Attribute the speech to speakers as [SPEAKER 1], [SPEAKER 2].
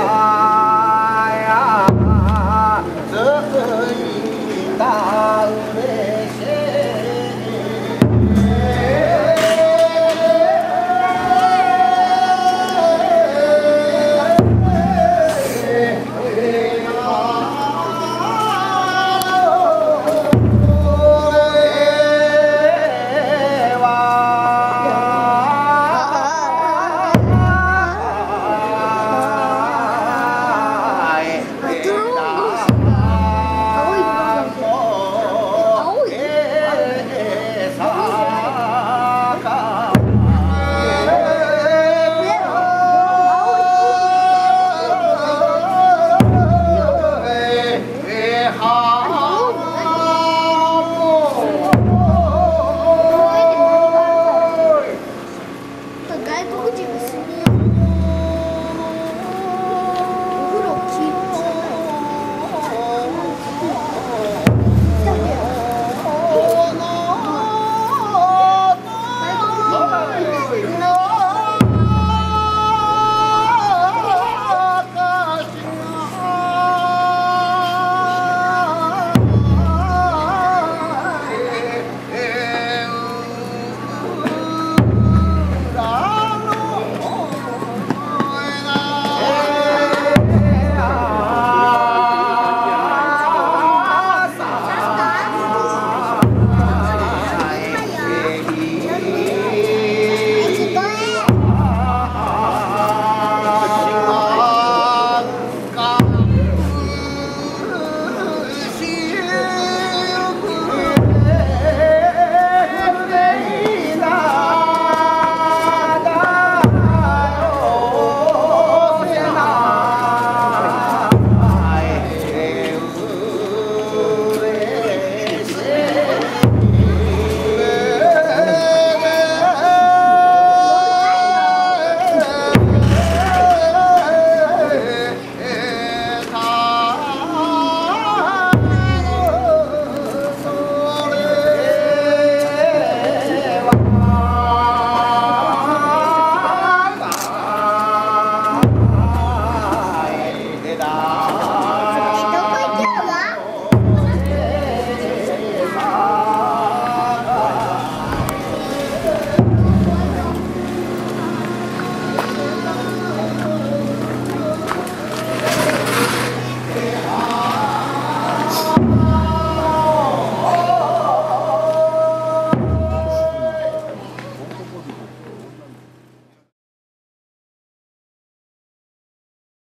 [SPEAKER 1] 啊。¡No!